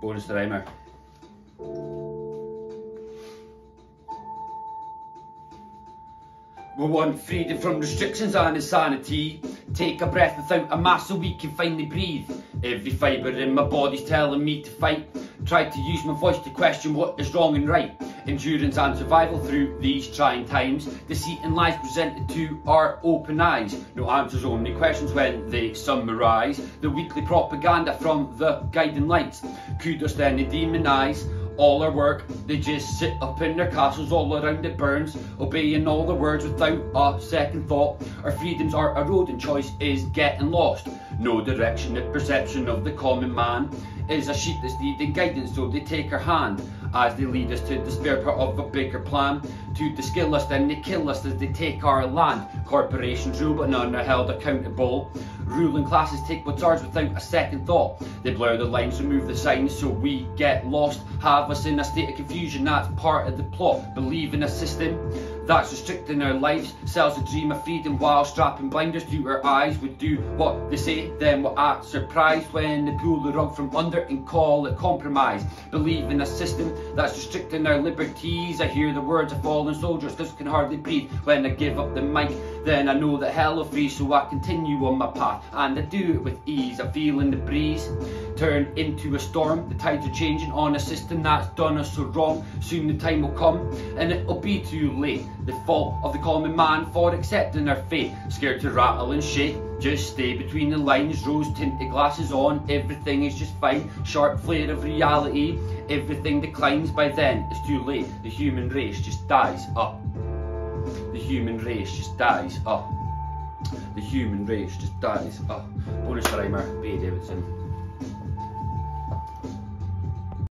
Bonus rhymer. We want freedom from restrictions and insanity. Take a breath without a mask so we can finally breathe. Every fibre in my body's telling me to fight. Try to use my voice to question what is wrong and right. Endurance and survival through these trying times. Deceit and lies presented to our open eyes. No answers, only questions when the they summarise. The weekly propaganda from the guiding lights. Kudos then they demonise all our work. They just sit up in their castles all around it burns, obeying all the words without a second thought. Our freedoms are eroding, choice is getting lost. No direction, the perception of the common man is a sheep that's needing guidance, so they take our hand as they lead us to the spare part of a bigger plan. To diskill us, and they kill us as they take our land. Corporations rule, but none are held accountable. Ruling classes take what's ours without a second thought. They blur the lines, remove the signs, so we get lost. Have us in a state of confusion, that's part of the plot. Believe in a system that's restricting our lives. Sells a dream of freedom while strapping blinders to our eyes. We do what they say, then we're at surprised when they pull the rug from under and call it compromise. Believe in a system that's restricting our liberties. I hear the words of fallen soldiers, cause can hardly breathe. When I give up the mic, then I know that hell will freeze, so I continue on my path. And I do it with ease. I feel in the breeze turn into a storm. The tides are changing on a system that's done us so wrong. Soon the time will come, and it'll be too late. The fault of the common man for accepting their fate. Scared to rattle and shake. Just stay between the lines, rose tinted glasses on, everything is just fine. Sharp flare of reality, everything declines by then. It's too late, the human race just dies up. The human race just dies up. The human race just dies up. Bonus rhymer, B. Davidson.